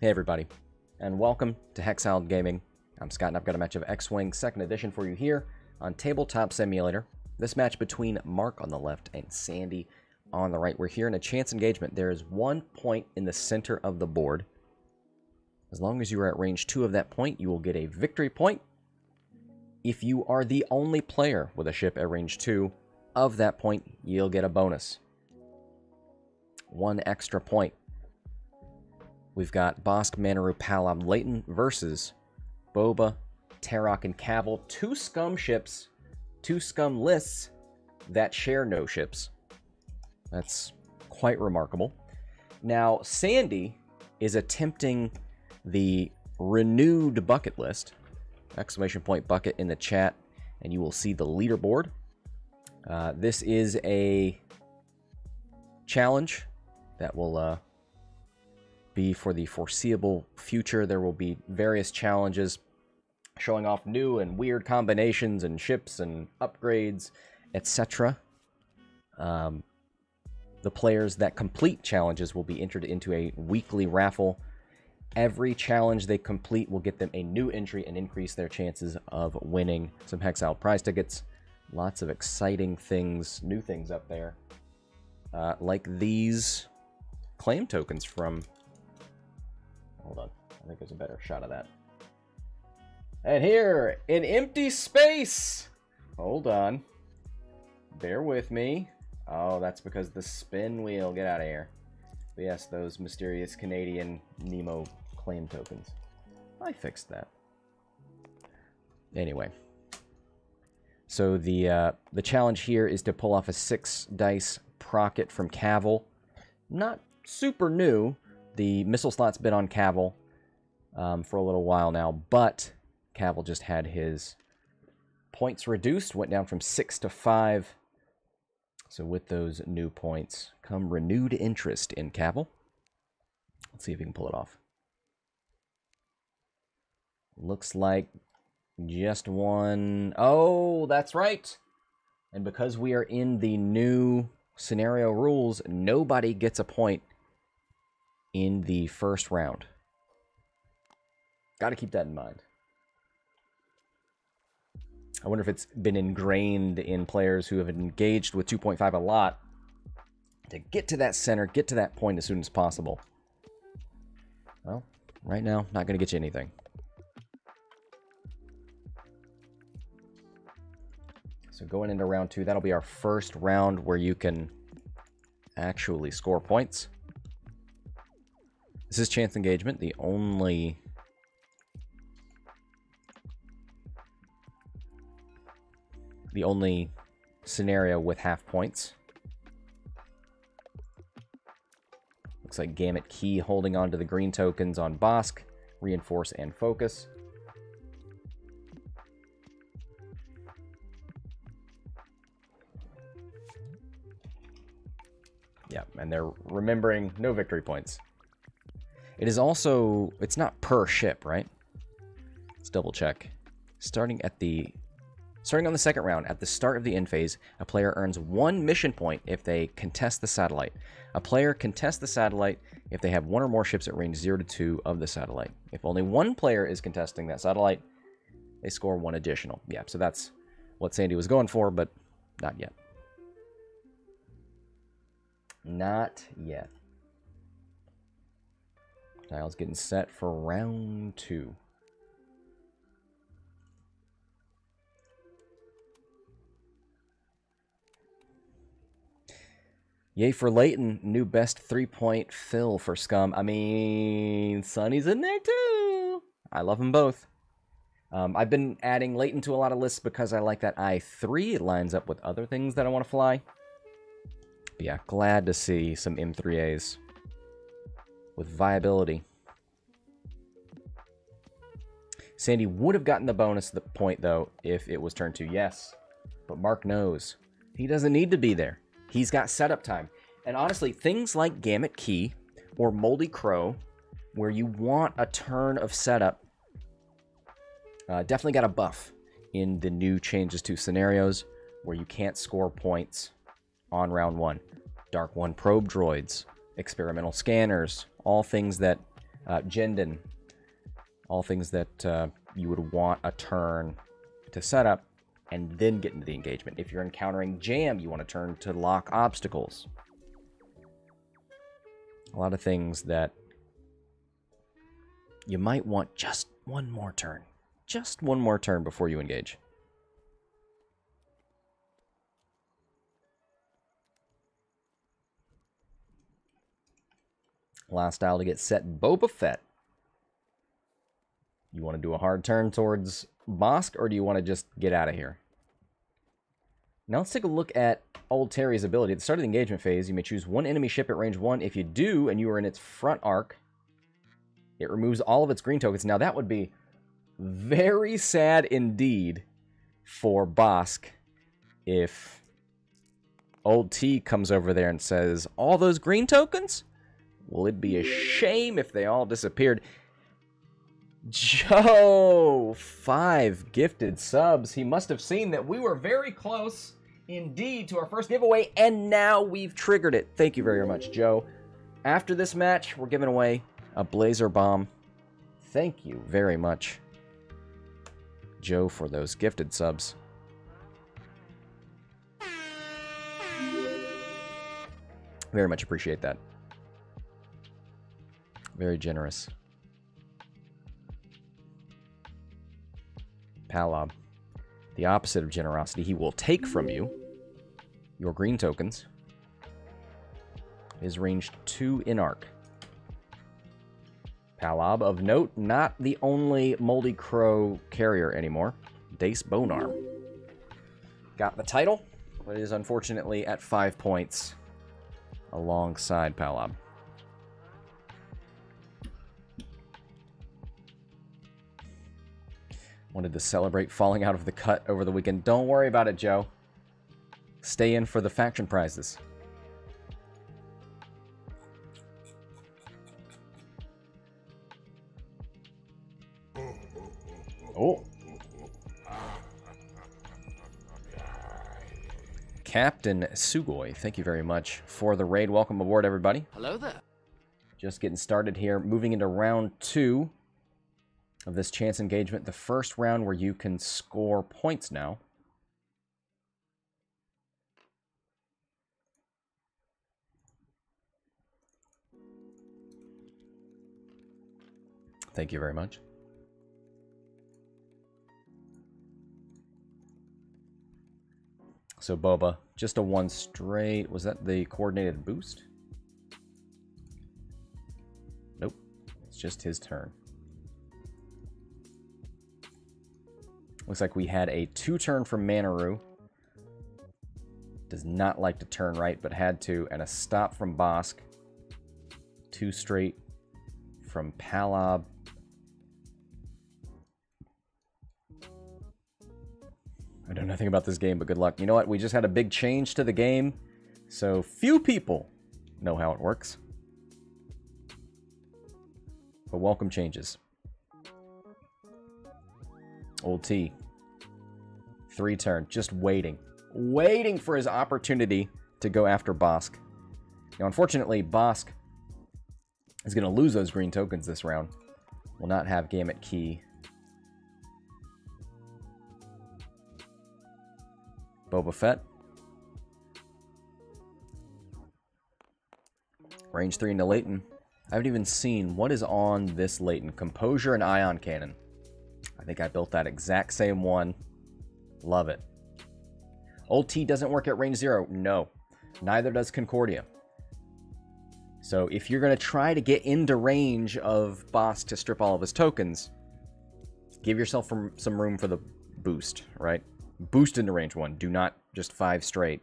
Hey everybody, and welcome to Hexiled Gaming. I'm Scott and I've got a match of X-Wing 2nd Edition for you here on Tabletop Simulator. This match between Mark on the left and Sandy on the right. We're here in a chance engagement. There is one point in the center of the board. As long as you are at range 2 of that point, you will get a victory point. If you are the only player with a ship at range 2 of that point, you'll get a bonus. One extra point. We've got Bossk, Manaroo, Palob, Laetin versus Boba, Teroch, and Kavil. Two scum ships, two scum lists that share no ships. That's quite remarkable. Now, Sandy is attempting the renewed bucket list. Exclamation point bucket in the chat, and you will see the leaderboard. Uh, this is a challenge that will uh, be for the foreseeable future. There will be various challenges showing off new and weird combinations and ships and upgrades, etc. Um, the players that complete challenges will be entered into a weekly raffle. Every challenge they complete will get them a new entry and increase their chances of winning some Hexile prize tickets. Lots of exciting things, new things up there. Uh, like these claim tokens from... Hold on. I think there's a better shot of that. And here, in empty space! Hold on. Bear with me. Oh, that's because the spin wheel. Get out of here. But yes, those mysterious Canadian Nemo claim tokens. I fixed that. Anyway. So the uh, the challenge here is to pull off a six dice procket from Kavil. Not super new. The missile slot's been on Kavil um, for a little while now, but Kavil just had his points reduced, went down from six to five so with those new points come renewed interest in Kavil. Let's see if we can pull it off. Looks like just one. Oh, that's right. And because we are in the new scenario rules, nobody gets a point in the first round. Got to keep that in mind. I wonder if it's been ingrained in players who have engaged with 2.5 a lot to get to that center, get to that point as soon as possible. Well, right now, not going to get you anything. So going into round two, that'll be our first round where you can actually score points. This is chance engagement, the only the only scenario with half points. Looks like Gamut Key holding on to the green tokens on Bossk, Reinforce, and Focus. Yeah, and they're remembering no victory points. It is also, it's not per ship, right? Let's double check. Starting at the Starting on the second round, at the start of the end phase, a player earns one mission point if they contest the satellite. A player contests the satellite if they have one or more ships at range 0 to 2 of the satellite. If only one player is contesting that satellite, they score one additional. Yeah, so that's what Sandy was going for, but not yet. Not yet. Dial's getting set for round two. Yay for Laetin, new best three-point fill for Scum. I mean, Sunny's in there too. I love them both. Um, I've been adding Laetin to a lot of lists because I like that I-3. It lines up with other things that I want to fly. But yeah, glad to see some M3As with viability. Sandy would have gotten the bonus the point, though, if it was turn two. Yes, but Mark knows. He doesn't need to be there. He's got setup time. And honestly, things like Gamut Key or Moldy Crow, where you want a turn of setup, uh, definitely got a buff in the new changes to scenarios where you can't score points on round one. Dark One probe droids, experimental scanners, all things that Uh, all things that uh, you would want a turn to set up and then get into the engagement. If you're encountering jam, you want to turn to lock obstacles. A lot of things that you might want just one more turn. Just one more turn before you engage. Last style to get set, Boba Fett. You want to do a hard turn towards Bossk, or do you want to just get out of here? Now let's take a look at Old Terry's ability. At the start of the engagement phase, you may choose one enemy ship at range 1. If you do, and you are in its front arc, it removes all of its green tokens. Now that would be very sad indeed for Bossk if Old T comes over there and says, all those green tokens? Well, it'd be a shame if they all disappeared. Joe, five gifted subs. He must have seen that we were very close indeed to our first giveaway, and now we've triggered it. Thank you very much, Joe. After this match, we're giving away a Blazer Bomb. Thank you very much, Joe, for those gifted subs. Very much appreciate that. Very generous. Palob. The opposite of generosity, he will take from you your green tokens. Is ranged 2 in arc. Palob, of note, not the only Moldy Crow carrier anymore. Dace Bonearm. Got the title, but is unfortunately at 5 points alongside Palob. Wanted to celebrate falling out of the cut over the weekend. Don't worry about it, Joe. Stay in for the faction prizes. Oh. Captain Sugoi, thank you very much for the raid. Welcome aboard, everybody. Hello there. Just getting started here. Moving into round two of this chance engagement. The first round where you can score points now. Thank you very much. So Boba, just a one straight. Was that the coordinated boost? Nope. It's just his turn. Looks like we had a two-turn from Manaroo. Does not like to turn right, but had to. And a stop from Bossk. Two straight from Palob. I know nothing about this game, but good luck. You know what? We just had a big change to the game, so few people know how it works. But welcome changes. Old T. Three turn, just waiting. Waiting for his opportunity to go after Bossk. Now, unfortunately, Bossk is going to lose those green tokens this round. Will not have Gamut Key. Boba Fett. Range 3 into Laetin. I haven't even seen what is on this Laetin. Composure and Ion Cannon. I think I built that exact same one. Love it. Old T doesn't work at range 0. No. Neither does Concordia. So if you're going to try to get into range of Bossk to strip all of his tokens, give yourself some room for the boost, right? Boost into range 1. Do not just 5 straight.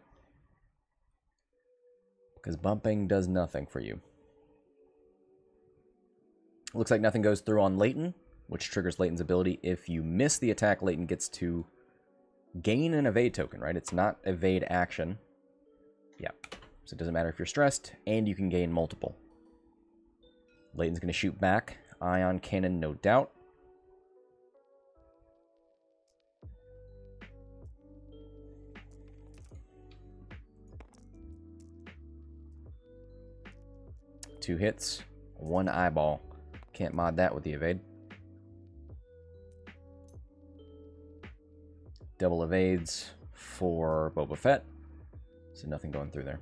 Because bumping does nothing for you. Looks like nothing goes through on Laetin which triggers Laetin's ability. If you miss the attack, Laetin gets to gain an evade token, right? It's not evade action. Yeah. So it doesn't matter if you're stressed, and you can gain multiple. Laetin's going to shoot back. Ion cannon, no doubt. Two hits, one eyeball. Can't mod that with the evade. Double evades for Boba Fett. So nothing going through there.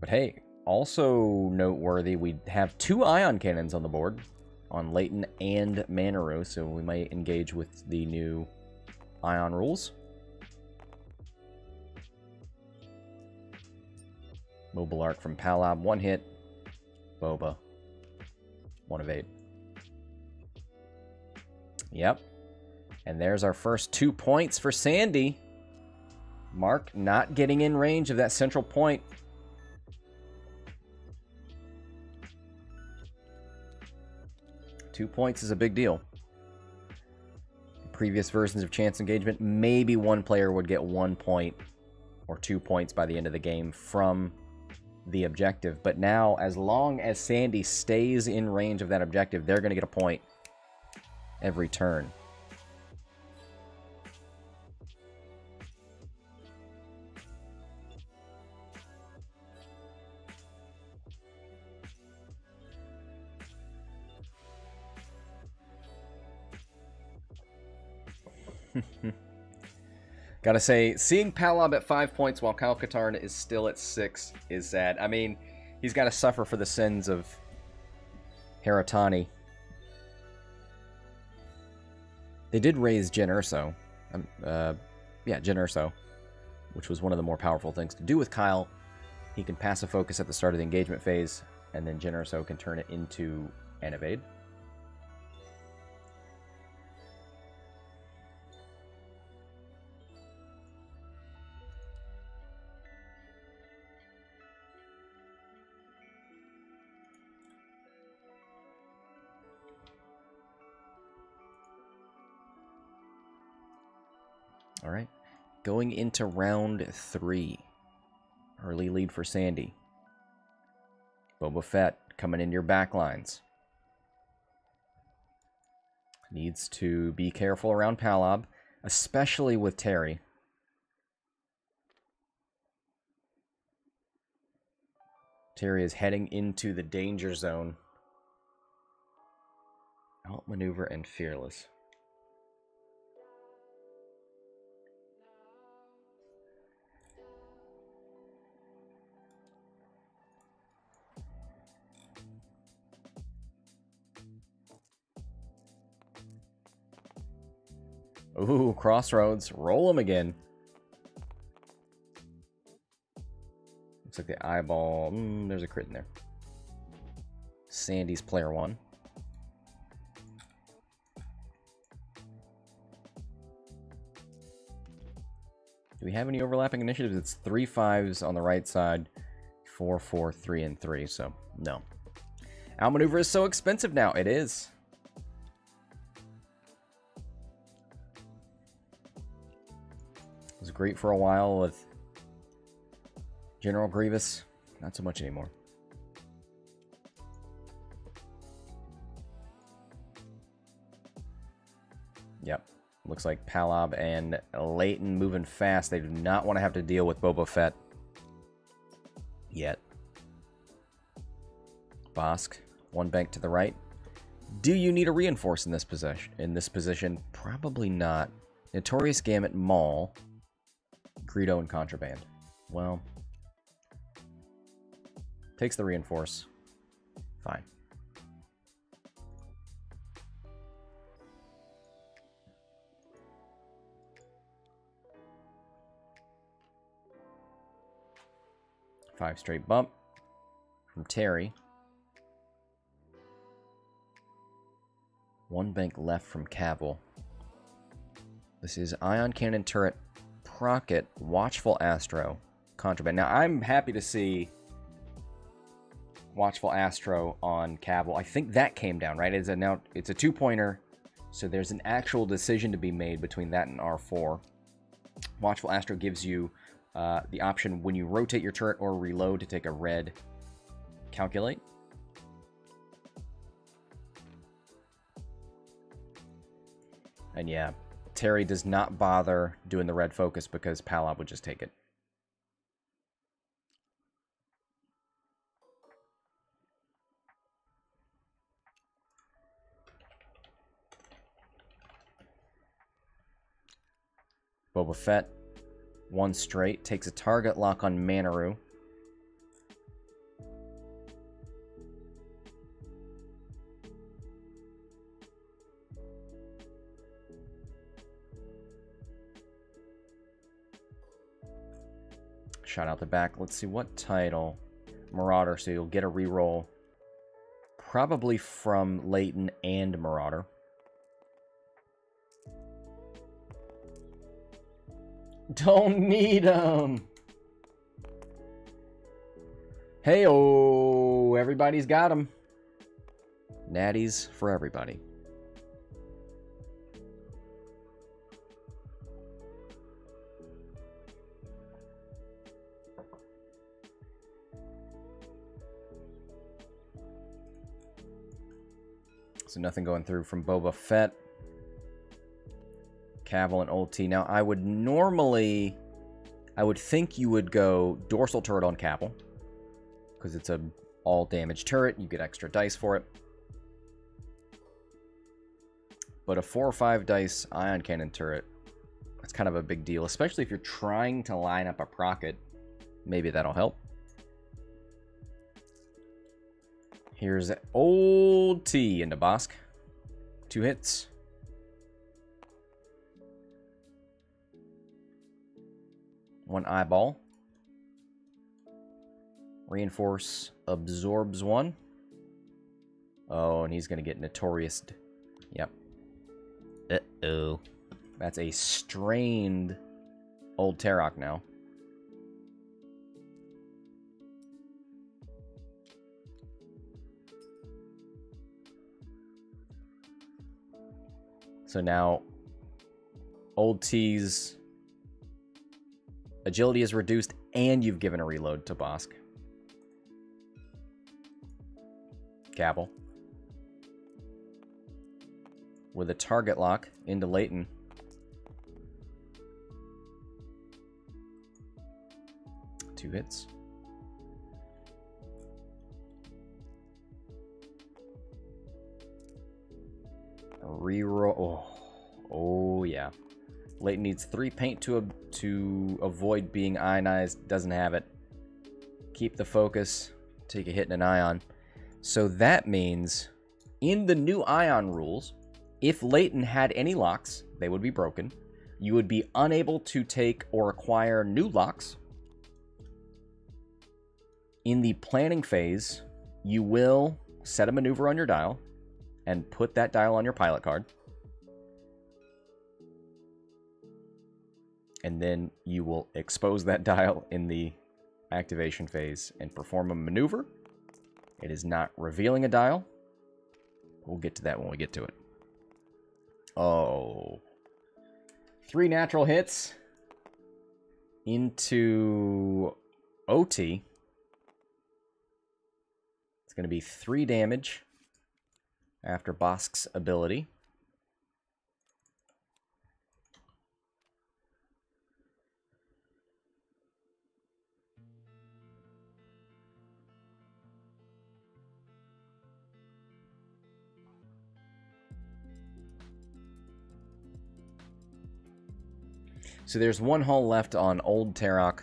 But hey, also noteworthy, we have two ion cannons on the board on Laetin and Manaroo, so we might engage with the new ion rules. Mobile Arc from Palob, one hit. Boba, one of eight. Yep. And there's our first two points for Sandy. Mark not getting in range of that central point. Two points is a big deal. Previous versions of Chance Engagement, maybe one player would get one point or two points by the end of the game from the objective. But now, as long as Sandy stays in range of that objective, they're going to get a point every turn. Gotta say, seeing Palob at five points while Kyle Katarn is still at six is sad. I mean, he's got to suffer for the sins of Heratani. They did raise Jyn Erso. Um, uh, yeah, Jyn Erso, which was one of the more powerful things to do with Kyle. He can pass a focus at the start of the engagement phase, and then Jyn Erso can turn it into an evade. Going into round three. Early lead for Sandy. Boba Fett coming in your back lines. Needs to be careful around Palob, especially with Terry. Terry is heading into the danger zone. Outmaneuver and fearless. Ooh, crossroads. Roll them again. Looks like the eyeball. Mm, there's a crit in there. Sandy's player one. Do we have any overlapping initiatives? It's three fives on the right side, four, four, three, and three. So no. Outmaneuver is so expensive now. It is. Great for a while with General Grievous. Not so much anymore. Yep. Looks like Palob and Laetin moving fast. They do not want to have to deal with Boba Fett yet. Bossk, one bank to the right. Do you need a reinforce in this position? In this position, probably not. Notorious Gamut Maul Greedo and Contraband. Well, takes the reinforce. Fine. Five straight bump from Terry. One bank left from Kavil. This is Ion Cannon Turret Procket, Watchful Astro, Contraband. Now, I'm happy to see Watchful Astro on Kavil. I think that came down, right? It's a now it's a two-pointer, so there's an actual decision to be made between that and R4. Watchful Astro gives you uh, the option when you rotate your turret or reload to take a red calculate. And yeah, Terry does not bother doing the red focus because Palob would just take it. Boba Fett, one straight, takes a target lock on Manaroo. Shot out the back. Let's see what title. Marauder, so you'll get a reroll. Probably from Laetin and Marauder. Don't need them. Hey, oh, everybody's got them. Natties for everybody. So nothing going through from Boba Fett. Kavil and Old T. Now, I would normally... I would think you would go dorsal turret on Kavil. Because it's a all damage turret. You get extra dice for it. But a 4 or 5 dice ion cannon turret, that's kind of a big deal. Especially if you're trying to line up a Procket. Maybe that'll help. Here's Old T into Bossk. Two hits. One eyeball. Reinforce absorbs one. Oh, and he's going to get notorious. Yep. Uh-oh. That's a strained old Teroch now. So now old T's agility is reduced and you've given a reload to Bossk. Kavil. With a target lock into Laetin. Two hits. Reroll. Oh. oh, yeah. Laetin needs three paint to, to avoid being ionized. Doesn't have it. Keep the focus. Take a hit and an ion. So that means in the new ion rules, if Laetin had any locks, they would be broken. You would be unable to take or acquire new locks. In the planning phase, you will set a maneuver on your dial and put that dial on your pilot card. And then you will expose that dial in the activation phase and perform a maneuver. It is not revealing a dial. We'll get to that when we get to it. Oh. Three natural hits into OT. It's going to be three damage after Bossk's ability. So there's one hull left on Old Teroch.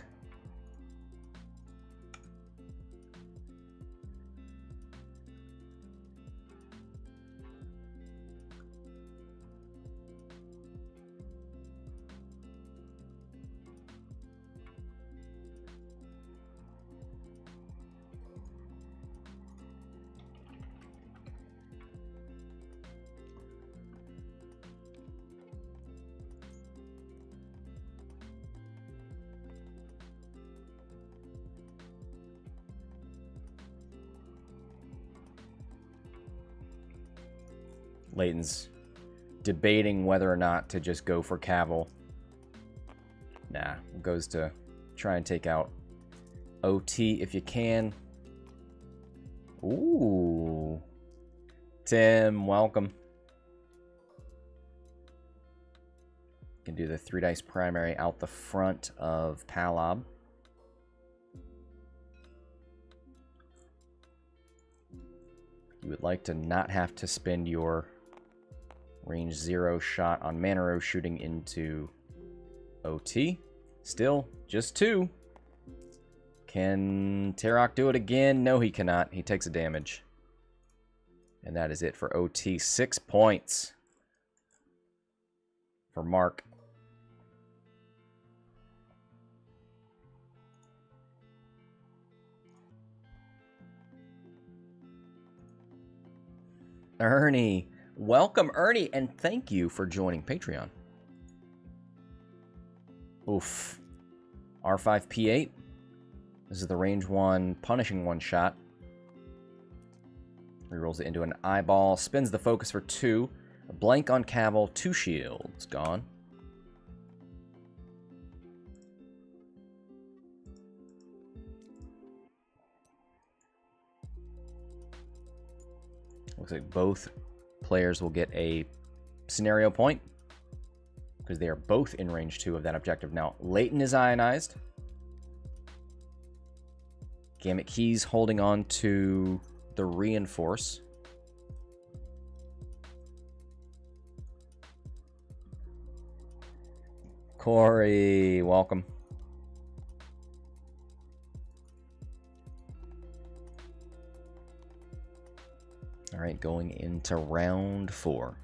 Laetin's debating whether or not to just go for Kavil. Nah, goes to try and take out OT if you can. Ooh. Tim, welcome. Can do the three dice primary out the front of Palob. You would like to not have to spend your range zero shot on Manaroo shooting into OT. Still, just two. Can Teroch do it again? No, he cannot. He takes a damage. And that is it for OT. Six points for Mark. Ernie. Welcome, Ernie, and thank you for joining Patreon. Oof. R5P8. This is the range one, punishing one shot. Rerolls it into an eyeball, spins the focus for two. A blank on Kavil, two shields. Gone. Looks like both players will get a scenario point because they are both in range two of that objective. Now, Laetin is ionized. Gamut Keys holding on to the reinforce. Corey, welcome. Right, going into round four.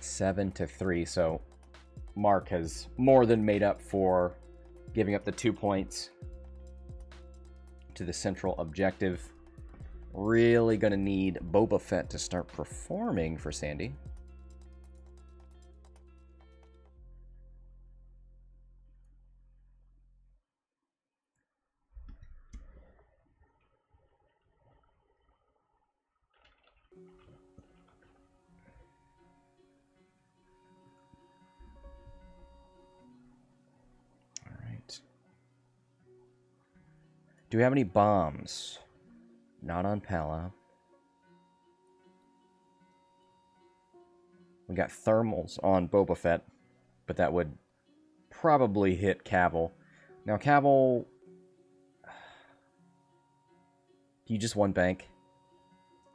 Seven to three, so Mark has more than made up for giving up the two points to the central objective. Really going to need Boba Fett to start performing for Sandy. Do we have any bombs? Not on Palob. We got thermals on Boba Fett, but that would probably hit Kavil. Now, Kavil... You just one bank.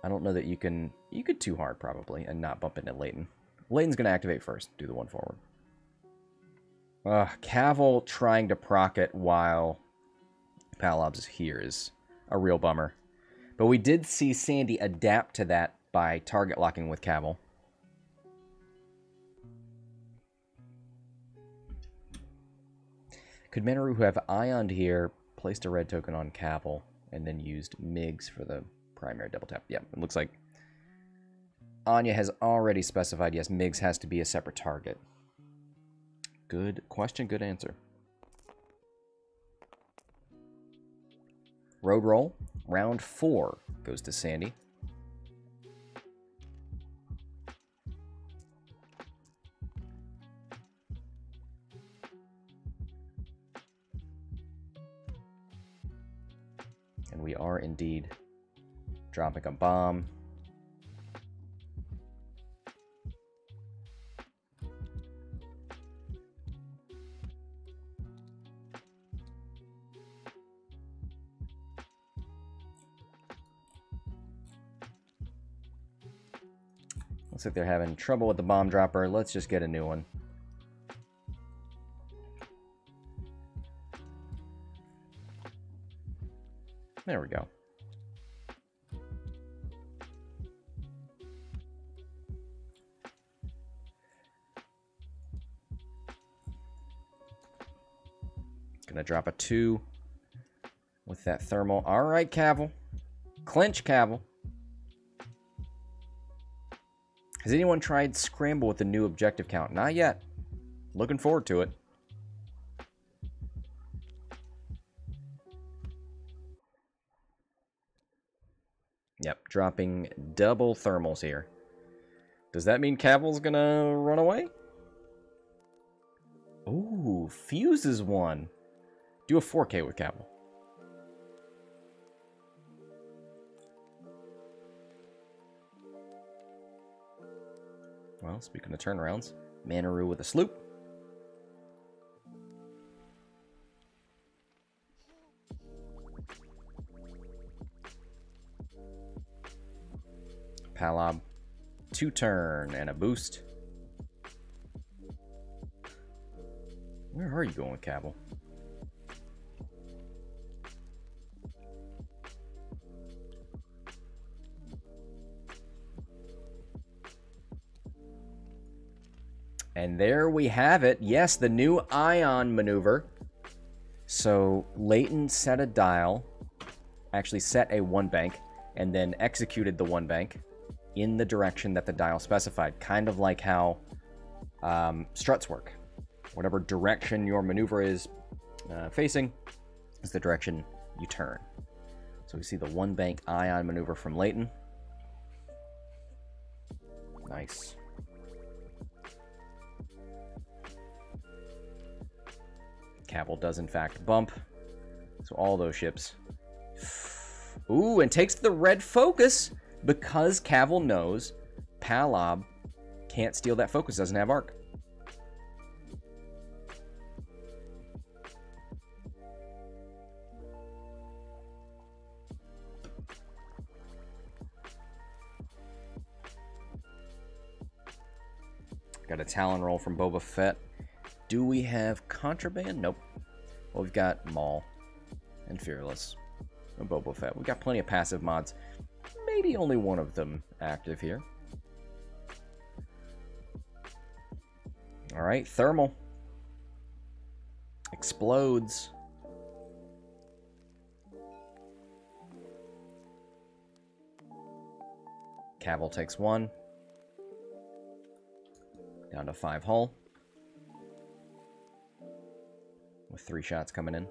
I don't know that you can... You could too hard, probably, and not bump into Laetin. Laetin's going to activate first. Do the one forward. Uh, Kavil trying to proc it while Palobs here is a real bummer. But we did see Sandy adapt to that by target locking with Kavil. Could Manaroo, who have Ioned here, placed a red token on Kavil and then used Migs for the primary double tap? Yeah, it looks like Anya has already specified, yes, Migs has to be a separate target. Good question, good answer. Road roll. Round four goes to Sandy. And we are indeed dropping a bomb. Looks like they're having trouble with the bomb dropper. Let's just get a new one. There we go. Gonna drop a two with that thermal. All right, Kavil. Clinch, Kavil. Has anyone tried Scramble with the new objective count? Not yet. Looking forward to it. Yep, dropping double thermals here. Does that mean Kavil's gonna run away? Ooh, fuses one. Do a 4K with Kavil. Well, speaking of turnarounds, Manaroo with a sloop. Palob two turn and a boost. Where are you going, Kavil? There we have it. Yes, the new ion maneuver. So Laetin set a dial, actually set a one bank, and then executed the one bank in the direction that the dial specified, kind of like how um, struts work. Whatever direction your maneuver is uh, facing is the direction you turn. So we see the one bank ion maneuver from Laetin. Nice. Kavil does in fact bump. So all those ships. Ooh, and takes the red focus because Kavil knows Palob can't steal that focus, doesn't have arc. Got a Talon roll from Boba Fett. Do we have Contraband? Nope. Well, we've got Maul and Fearless and Boba Fett. We've got plenty of passive mods. Maybe only one of them active here. All right, Thermal. Explodes. Kavil takes one. Down to five hull. With three shots coming in.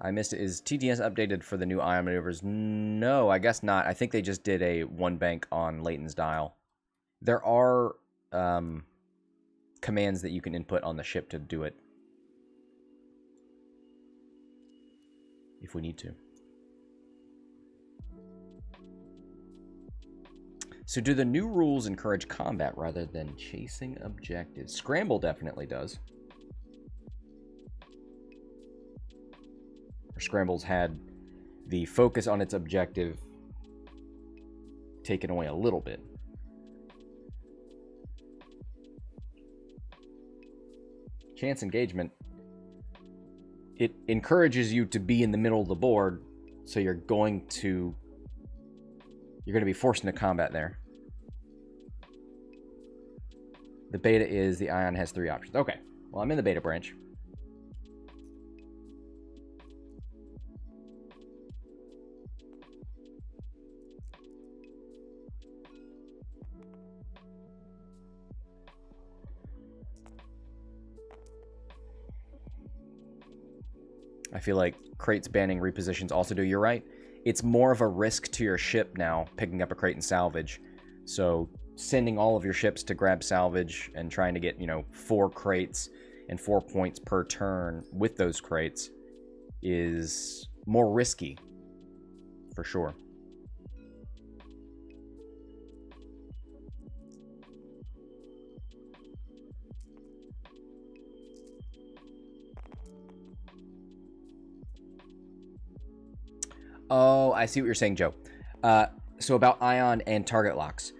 I missed it. Is TTS updated for the new ion maneuvers? No, I guess not. I think they just did a one bank on Laetin's dial. There are um, commands that you can input on the ship to do it. If we need to. So do the new rules encourage combat rather than chasing objectives? Scramble definitely does. Scrambles had the focus on its objective taken away a little bit. Chance engagement. It encourages you to be in the middle of the board, so you're going to you're going to be forced into combat there. The beta is the Ion has three options. Okay. Well, I'm in the beta branch. I feel like crates banning repositions also do. You're right it's more of a risk to your ship now picking up a crate and salvage. So sending all of your ships to grab salvage and trying to get, you know, four crates and four points per turn with those crates is more risky for sure. Oh, I see what you're saying, Joe. Uh, so about ion and target locks,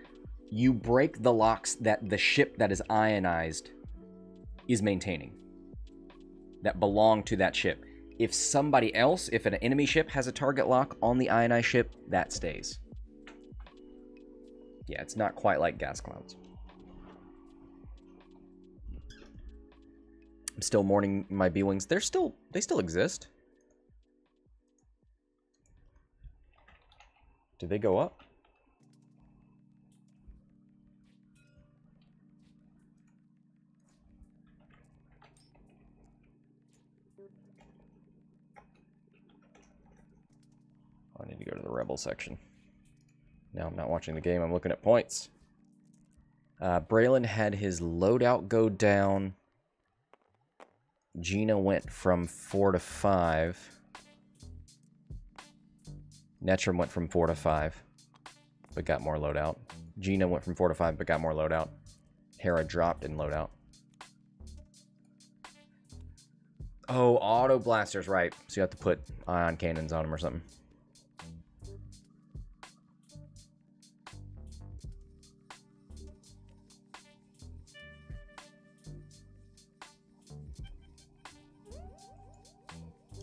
you break the locks that the ship that is ionized is maintaining, that belong to that ship. If somebody else, if an enemy ship has a target lock on the ionized ship, that stays. Yeah, it's not quite like gas clouds. I'm still mourning my B-wings. They're still, they still exist. Did they go up? I need to go to the rebel section. Now I'm not watching the game, I'm looking at points. Uh, Braylen had his loadout go down. Gina went from 4 to 5. Netrem went from 4 to 5, but got more loadout. Gina went from 4 to 5, but got more loadout. Hera dropped in loadout. Oh, auto blasters, right. So you have to put ion cannons on them or something.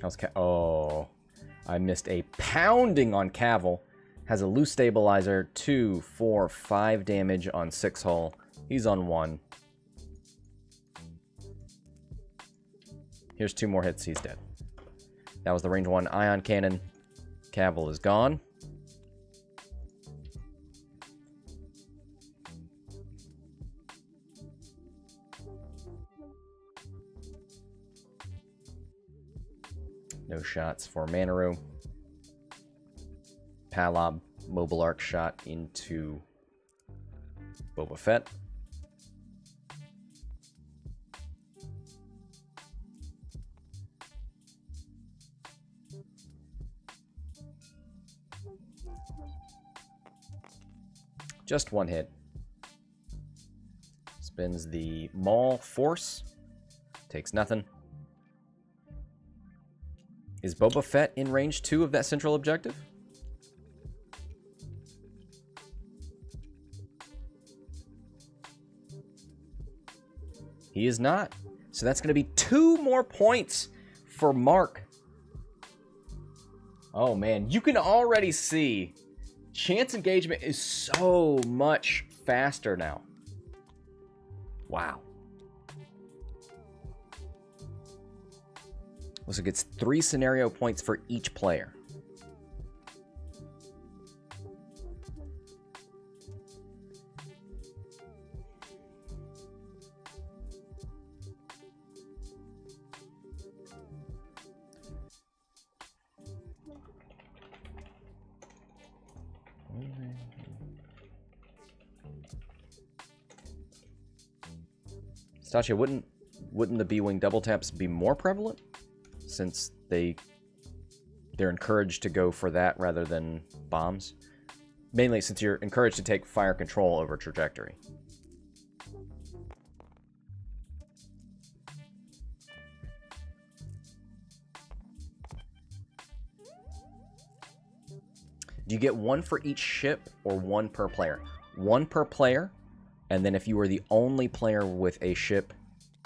How's Oh, I missed a pounding on Kavil. Has a loose stabilizer, two, four, five damage on six hull. He's on one. Here's two more hits. He's dead. That was the range one ion cannon. Kavil is gone. No shots for Manaroo. Palob mobile arc shot into Boba Fett. Just one hit. Spins the Maul Force. Takes nothing. Is Boba Fett in range 2 of that central objective? He is not. So that's going to be two more points for Mark. Oh man, you can already see chance engagement is so much faster now. Wow. So it gets three scenario points for each player. Stasha, wouldn't wouldn't the B-wing double taps be more prevalent since they they're encouraged to go for that rather than bombs? Mainly since you're encouraged to take fire control over trajectory. Do you get one for each ship or one per player? One per player, and then if you are the only player with a ship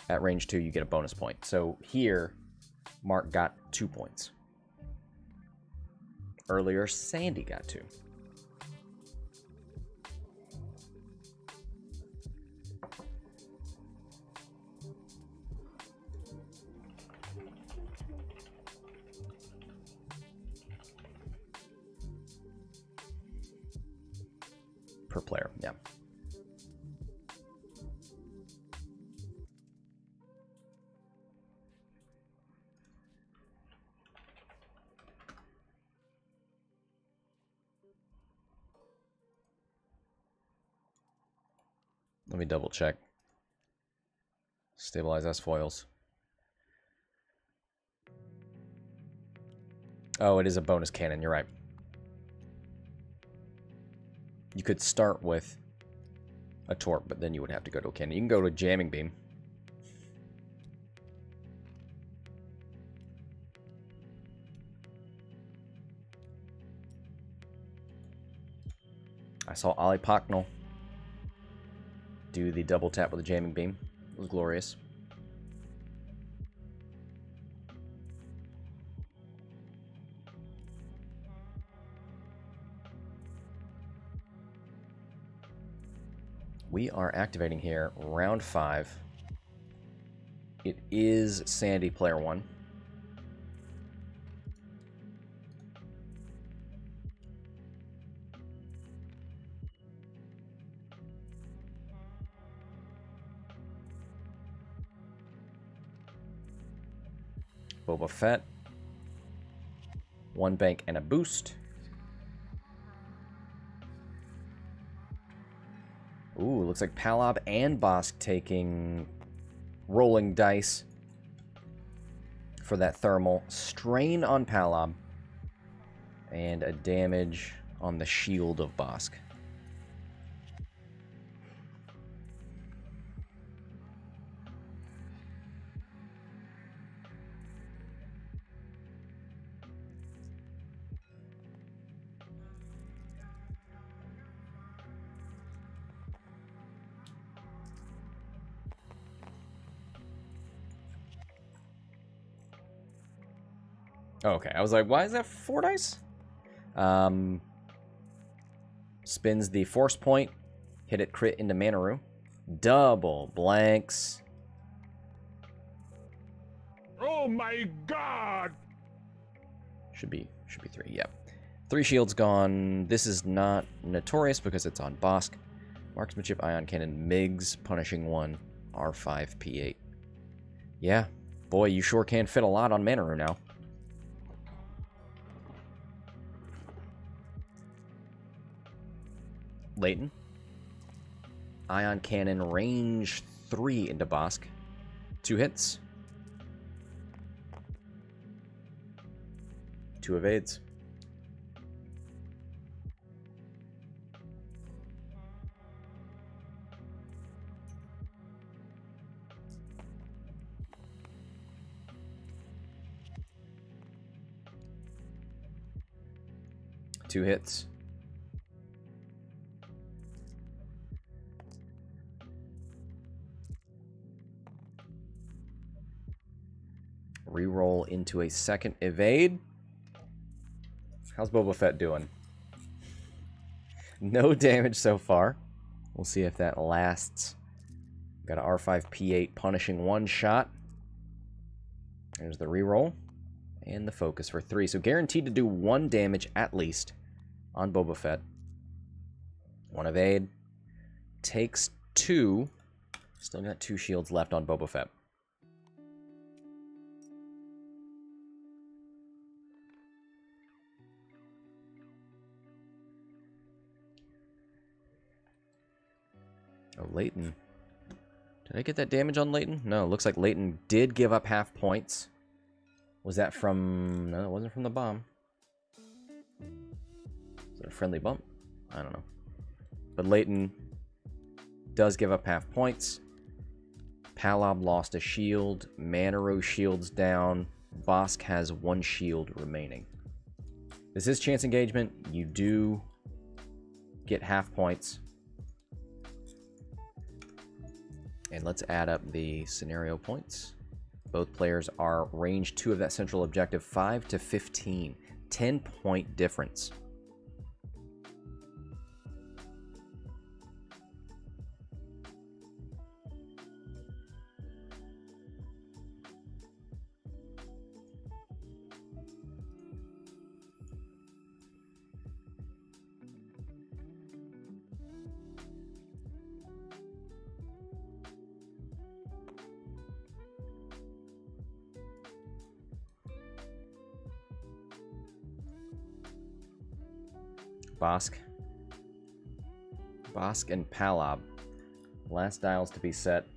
at range 2, you get a bonus point. So here, Mark got two points. Earlier, Sandy got two. Double check. Stabilize S foils. Oh, it is a bonus cannon, you're right. You could start with a torp, but then you would have to go to a cannon. You can go to a jamming beam. I saw Ali Paknal do the double tap with the jamming beam. It was glorious. We are activating here round five. It is Sandy player one. Boba Fett. One bank and a boost. Ooh, looks like Palob and Bossk taking rolling dice for that thermal. Strain on Palob. And a damage on the shield of Bossk. Oh, okay, I was like, why is that four dice? Um, spins the force point, hit it crit into Manaroo. Double blanks. Oh my god! Should be should be three. Yep. Three shields gone. This is not notorious because it's on Bossk. Marksmanship, ion cannon, MIGs, punishing one, R5, P8. Yeah, boy, you sure can fit a lot on Manaroo now. Laetin. Ion cannon, range 3 into Bossk. Two hits. Two evades. Two hits. Reroll into a second evade. How's Boba Fett doing? No damage so far. We'll see if that lasts. Got an R5P8 punishing one shot. There's the reroll. And the focus for three. So guaranteed to do one damage at least on Boba Fett. One evade. Takes two. Still got two shields left on Boba Fett. Oh, Laetin. Did I get that damage on Laetin? No, looks like Laetin did give up half points. Was that from... No, it wasn't from the bomb. Is it a friendly bump? I don't know. But Laetin does give up half points. Palob lost a shield. Manaroo shields down. Bossk has one shield remaining. This is chance engagement. You do get half points. And let's add up the scenario points. Both players are range 2 of that central objective, 5 to 15. 10 point difference. Bossk. Bossk and Palob. Last dials to be set.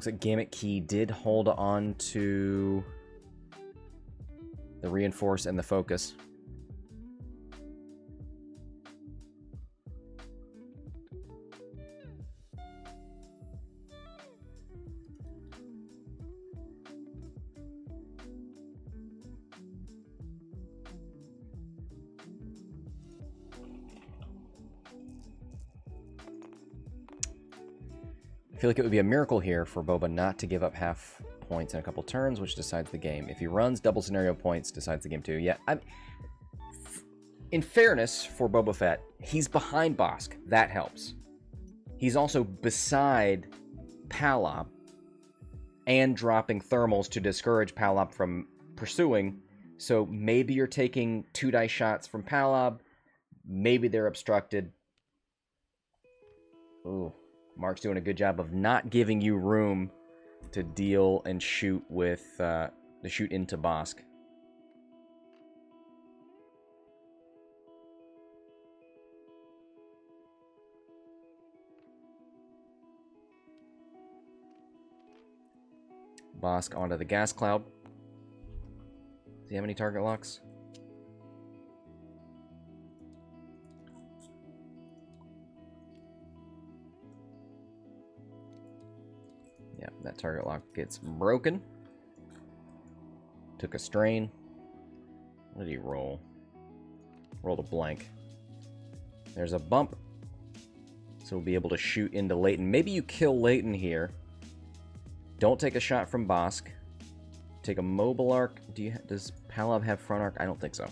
Looks like Gamut Key did hold on to the reinforce and the focus. Feel like it would be a miracle here for Boba not to give up half points in a couple turns, which decides the game. If he runs double scenario points, decides the game too. Yeah, I'm. In fairness for Boba Fett, he's behind Bossk. That helps. He's also beside Palob and dropping thermals to discourage Palob from pursuing. So maybe you're taking two dice shots from Palob. Maybe they're obstructed. Ooh. Mark's doing a good job of not giving you room to deal and shoot with, uh, shoot into Bossk. Bossk onto the gas cloud. Does he have any target locks? Target lock gets broken. Took a strain. What did he roll? Rolled a blank. There's a bump. So we'll be able to shoot into Laetin. Maybe you kill Laetin here. Don't take a shot from Bossk. Take a mobile arc. Do you does Palob have front arc? I don't think so.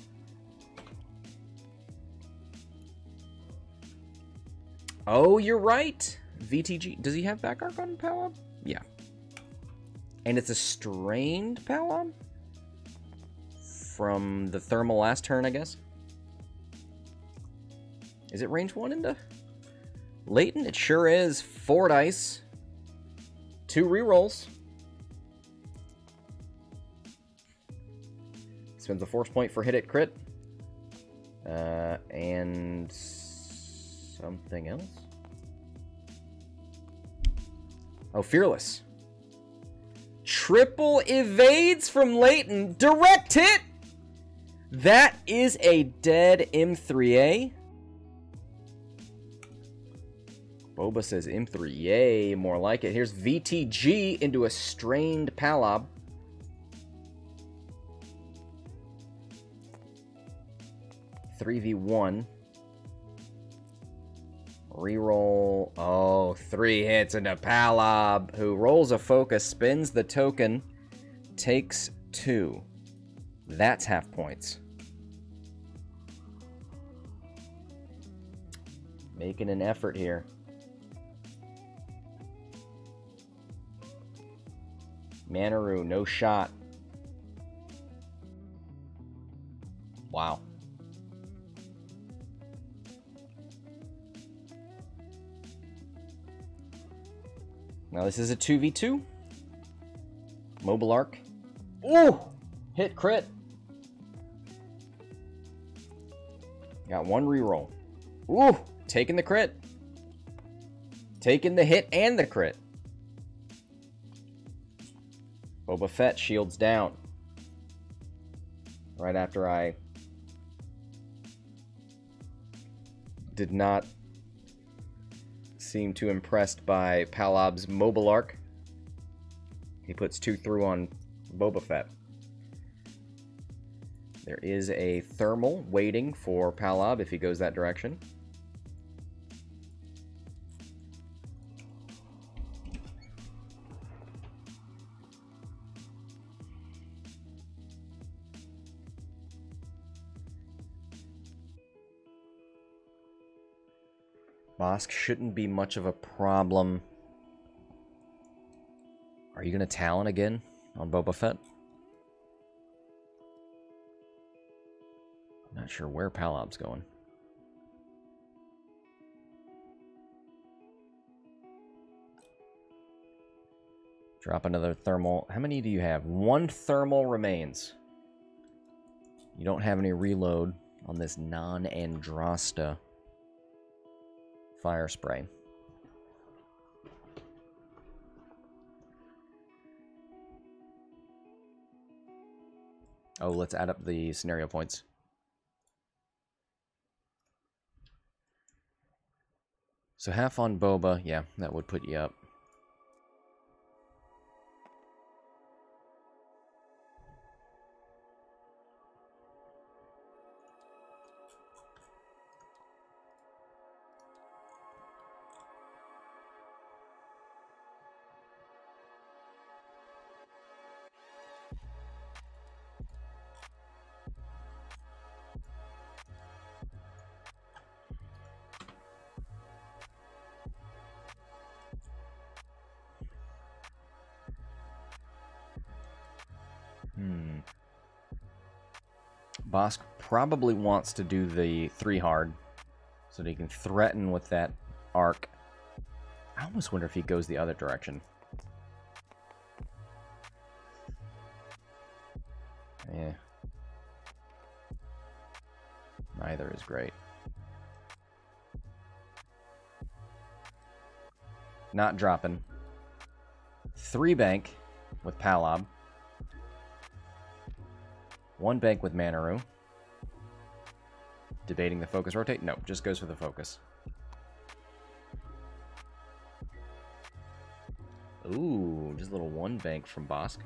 Oh, you're right. VTG. Does he have back arc on Palob? Yeah. And it's a strained Palob? From the thermal last turn, I guess? Is it range 1 into Laetin? It sure is. Four dice. Two rerolls. Spends a force point for hit it crit. Uh, and something else. Oh, Fearless. Triple evades from Laetin. Direct hit! That is a dead M3A. Boba says M3A, more like it. Here's VTG into a strained Palob. Three v one. Reroll. Oh, three hits into Palob, who rolls a focus, spins the token, takes two. That's half points. Making an effort here. Manaroo, no shot. Wow. Now this is a 2v2. Mobile arc. Ooh! Hit crit. Got one reroll. Ooh! Taking the crit. Taking the hit and the crit. Boba Fett shields down. Right after I did not seem too impressed by Palob's mobile arc. He puts two through on Boba Fett. There is a thermal waiting for Palob if he goes that direction. Shouldn't be much of a problem. Are you going to Talon again on Boba Fett? I'm not sure where Palob's going. Drop another thermal. How many do you have? One thermal remains. You don't have any reload on this non-Andrasta fire spray. Oh, let's add up the scenario points. So half on Boba, yeah, that would put you up. Probably wants to do the three hard so that he can threaten with that arc. I almost wonder if he goes the other direction. Yeah. Neither is great. Not dropping. Three bank with Palob. One bank with Manaroo. Debating the focus rotate? No, just goes for the focus. Ooh, just a little one bank from Bossk.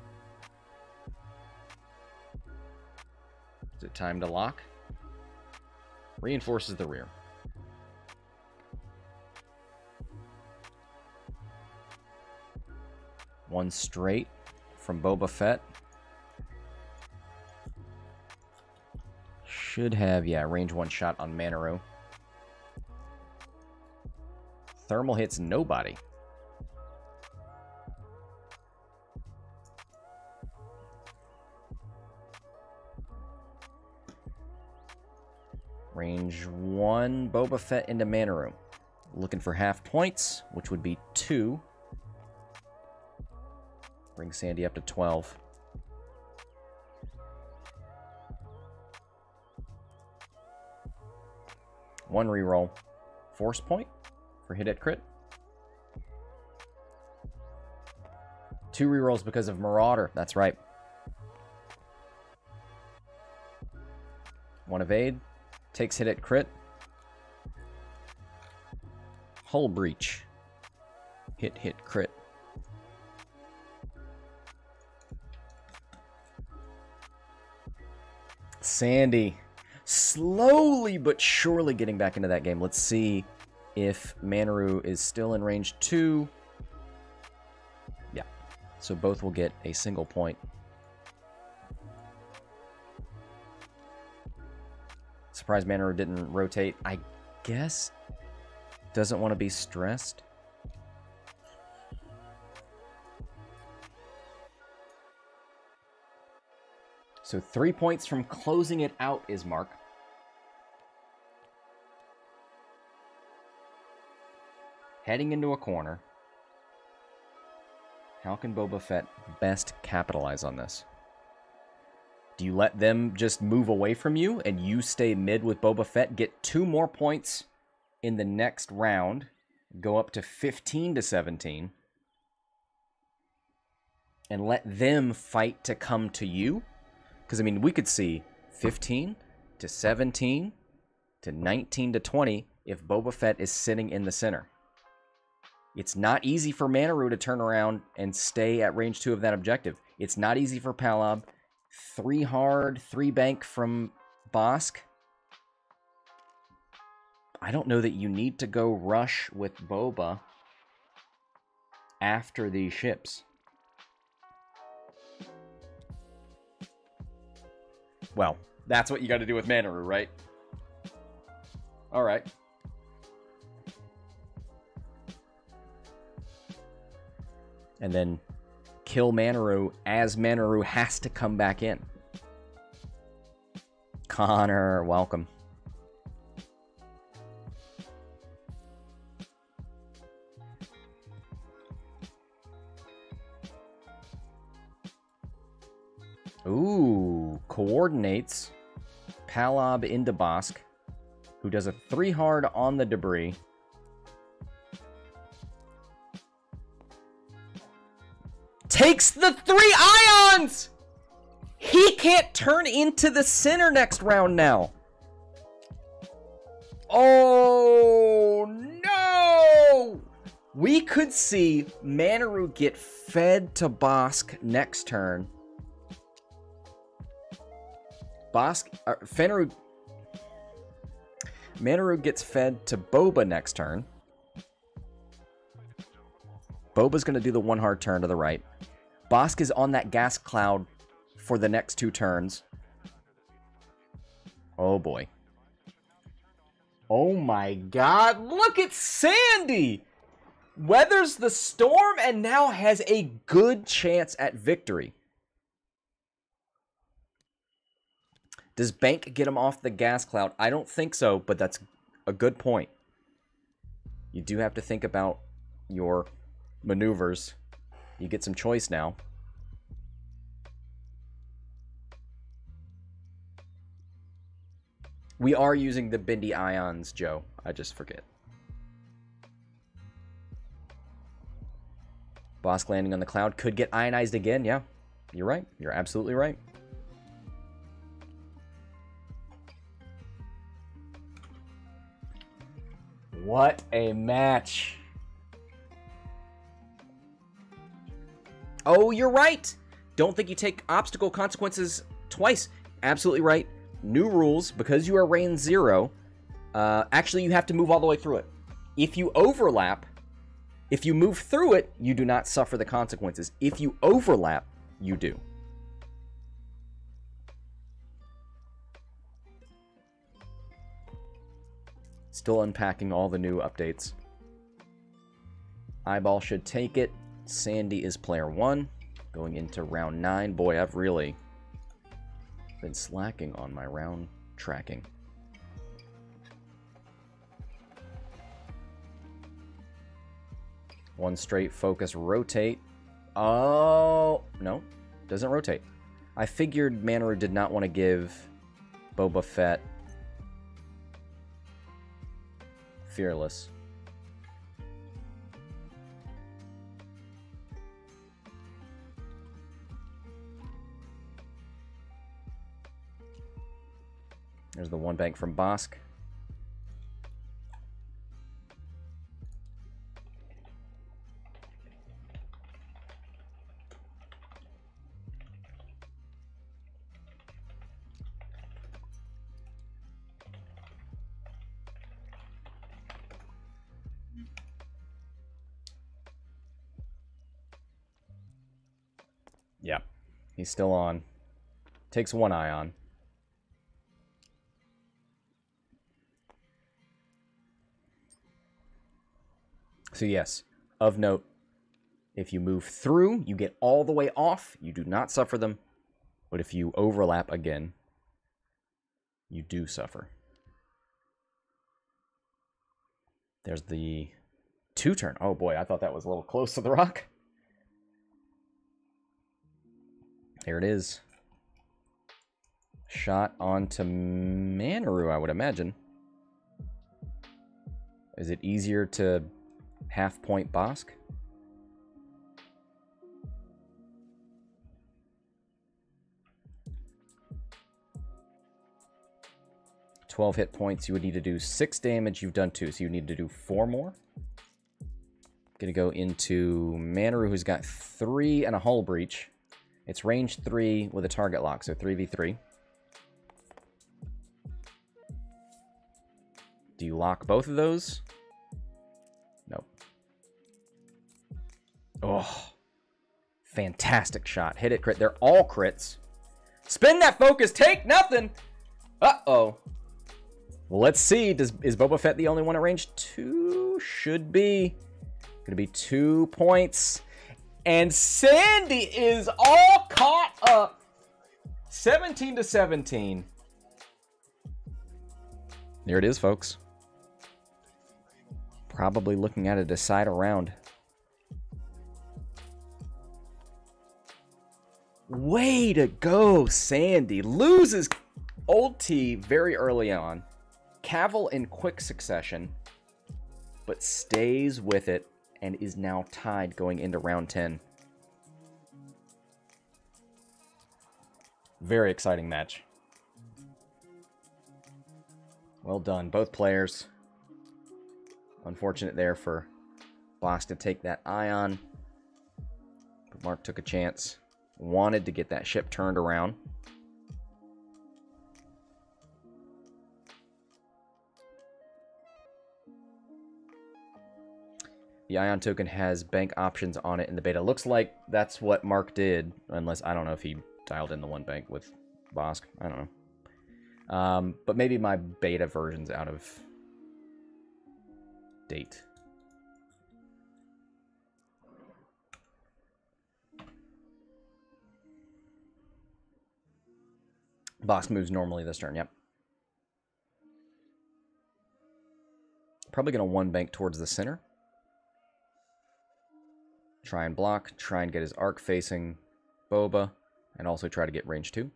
Is it time to lock? Reinforces the rear. One straight from Boba Fett. Should have, yeah, range one shot on Manaroo. Thermal hits nobody. Range one, Boba Fett into Manaroo. Looking for half points, which would be two. Bring Sandy up to 12. One reroll. Force point for hit at crit. Two rerolls because of Marauder. That's right. One evade. Takes hit at crit. Hull breach. Hit, hit, crit. Sandy slowly but surely getting back into that game. Let's see if Manaroo is still in range 2. Yeah. So both will get a single point. Surprised Manaroo didn't rotate. I guess doesn't want to be stressed. So three points from closing it out is Mark. Heading into a corner. How can Boba Fett best capitalize on this? Do you let them just move away from you and you stay mid with Boba Fett, get two more points in the next round, go up to 15 to 17, and let them fight to come to you? Because, I mean, we could see 15 to 17 to 19 to 20 if Boba Fett is sitting in the center. It's not easy for Manaroo to turn around and stay at range 2 of that objective. It's not easy for Palob. Three hard, three bank from Bossk. I don't know that you need to go rush with Boba after these ships. Well, that's what you got to do with Manaroo, right? All right. And then kill Manaroo as Manaroo has to come back in. Connor, welcome. Ooh, coordinates Palob into Bossk, who does a three hard on the debris. Takes the three ions! He can't turn into the center next round now. Oh no! We could see Manaroo get fed to Bossk next turn. Bossk, uh, Manaroo gets fed to Boba next turn. Boba's going to do the one hard turn to the right. Bossk is on that gas cloud for the next two turns. Oh boy. Oh my god, look at Sandy! Weathers the storm and now has a good chance at victory. Does Bank get him off the gas cloud? I don't think so, but that's a good point. You do have to think about your maneuvers. You get some choice now. We are using the Bindi ions, Joe. I just forget. Bossk landing on the cloud could get ionized again. Yeah, you're right. You're absolutely right. What a match. Oh, you're right. Don't think you take obstacle consequences twice. Absolutely right. New rules because you are range zero. Uh, actually, you have to move all the way through it. If you overlap, if you move through it, you do not suffer the consequences. If you overlap, you do. Still unpacking all the new updates. Eyeball should take it. Sandy is player one. Going into round nine. Boy, I've really been slacking on my round tracking. One straight focus rotate. Oh, no. Doesn't rotate. I figured Manaroo did not want to give Boba Fett Fearless. There's the one bank from Bossk. Yep. He's still on. Takes one eye on. So yes, of note, if you move through, you get all the way off. You do not suffer them. But if you overlap again, you do suffer. There's the two turn. Oh boy, I thought that was a little close to the rock. There it is. Shot onto Manaroo, I would imagine. Is it easier to half point Bossk? Twelve hit points. You would need to do six damage. You've done two, so you need to do four more. Gonna go into Manaroo, who's got three and a hull breach. It's range 3 with a target lock, so 3v3. Do you lock both of those? Oh. Fantastic shot. Hit it crit. They're all crits. Spin that focus. Take nothing. Uh-oh. Well, let's see. Does Is Boba Fett the only one at range 2? Should be. Gonna be two points. And Sandy is all caught up. 17 to 17. There it is, folks. Probably looking at a decide around. Way to go, Sandy. Loses Old T very early on. Cavil in quick succession, but stays with it and is now tied going into round 10. Very exciting match. Well done, both players. Unfortunate there for Bossk to take that ion. But Mark took a chance. Wanted to get that ship turned around. The Ion token has bank options on it in the beta. Looks like that's what Mark did, unless I don't know if he dialed in the one bank with Bossk. I don't know. Um, but maybe my beta version's out of date. Bossk moves normally this turn, yep. Probably going to one bank towards the center. Try and block, try and get his arc facing Boba, and also try to get range 2.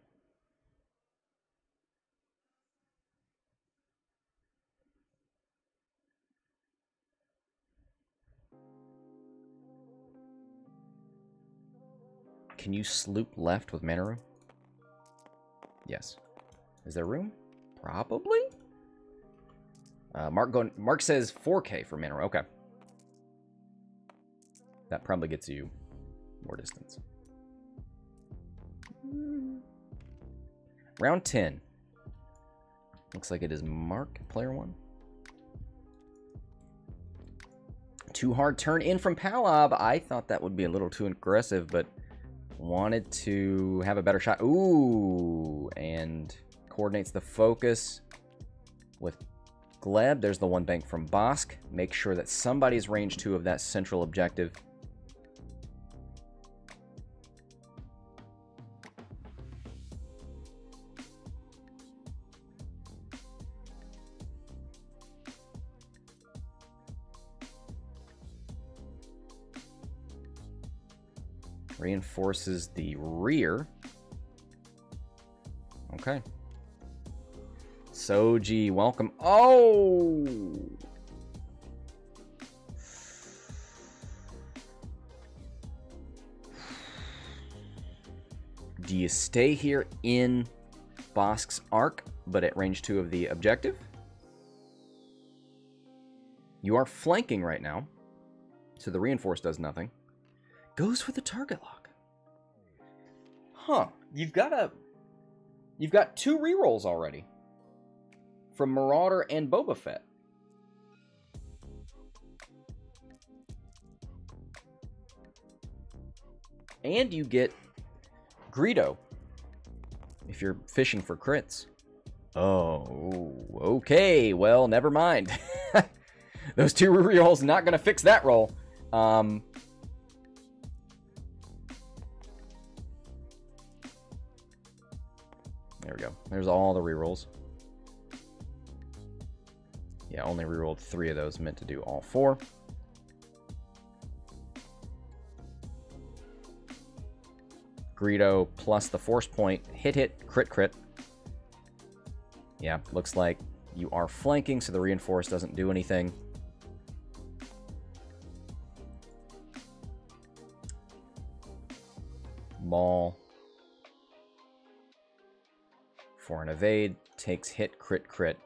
Can you sloop left with Manaroo? Yes. Is there room? Probably? Uh, Mark, going, Mark says 4k for Manaroo. Okay. That probably gets you More distance. Round 10. Looks like it is Mark, player one. Too hard turn in from Palob. I thought that would be a little too aggressive, but wanted to have a better shot. Ooh, and coordinates the focus with Gleb. There's the one bank from Bossk. Make sure that somebody's range two of that central objective. Reinforces the rear. Okay. Soji, welcome. Oh! Do you stay here in Bossk's arc, but at range 2 of the objective? You are flanking right now, so the reinforce does nothing. Goes for the target lock. Huh. You've got a... You've got two rerolls already from Marauder and Boba Fett. And you get Greedo if you're fishing for crits. Oh, okay. Well, never mind. Those two rerolls not going to fix that roll. Um, There's all the rerolls. Yeah, only rerolled three of those, meant to do all four. Greedo plus the force point, hit hit, crit crit. Yeah, looks like you are flanking, so the reinforce doesn't do anything. Maul. For an evade, takes hit, crit, crit.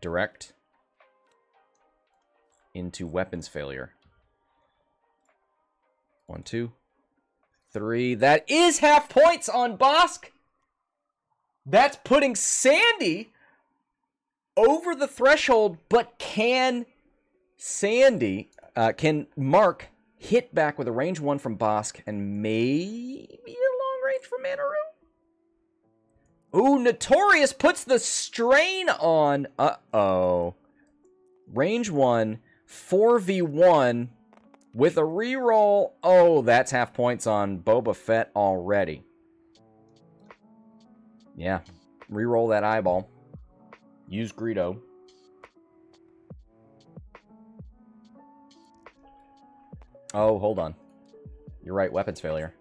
direct into weapons failure. One, two, three. That is half points on Bossk. That's putting Sandy over the threshold, but can Sandy, uh, can Mark hit back with a range one from Bossk and maybe a long range from Manaroo? Ooh, Notorious puts the strain on. Uh-oh. Range 1, 4v1 with a reroll. Oh, that's half points on Boba Fett already. Yeah. Reroll that eyeball. Use Greedo. Oh, hold on. You're right, weapons failure.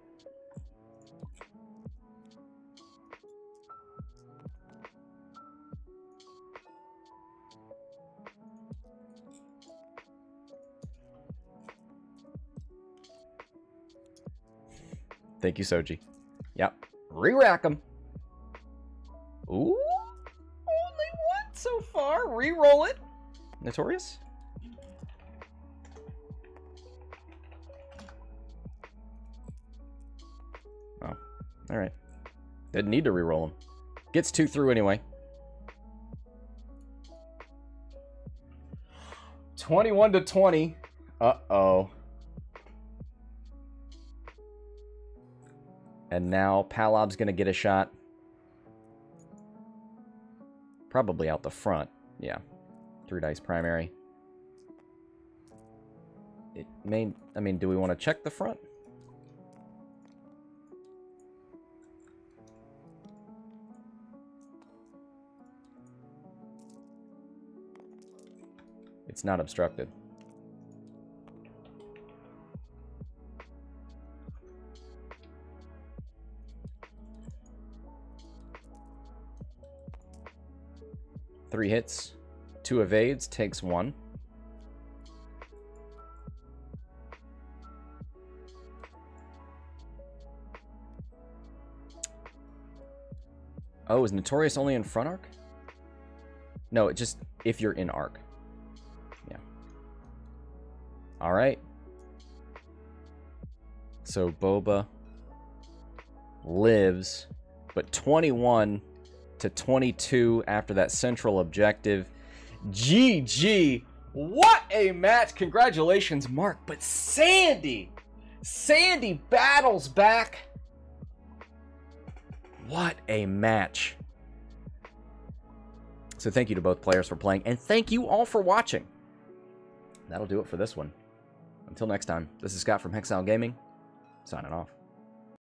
Thank you, Soji. Yep. Re-rack them. Ooh. Only far. Re-roll it. Notorious. Oh. Alright. Didn't need to re-roll them. Gets two through anyway. 21 to 20. Uh-oh. And now Palob's going to get a shot. Probably out the front. Yeah. Three dice primary. It may... I mean, do we want to check the front? It's not obstructed. Three hits, two evades, takes one. Oh, is Notorious only in front arc? No, it just if you're in arc. Yeah. All right. So Boba lives, but 21 to 22 after that central objective. GG. What a match. Congratulations, Mark. But Sandy, Sandy battles back. What a match. So thank you to both players for playing, and thank you all for watching. That'll do it for this one. Until next time, this is Scott from Hexiled Gaming, signing off.